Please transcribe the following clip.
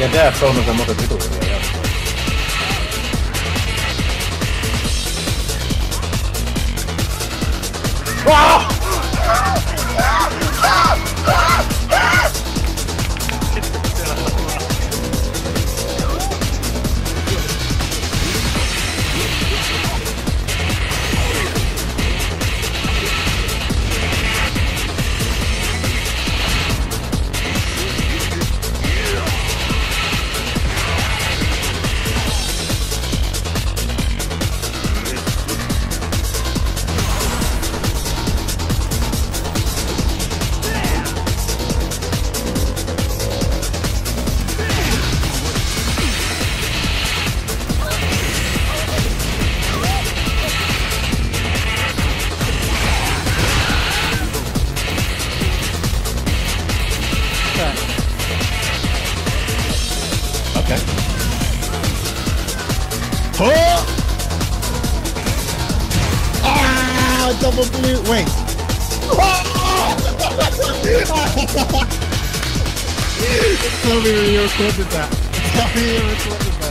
Ja tää on se muuten vitu jatkoa. Ah! Blue. Wait. Tell me you recorded that. Tell me you recorded that.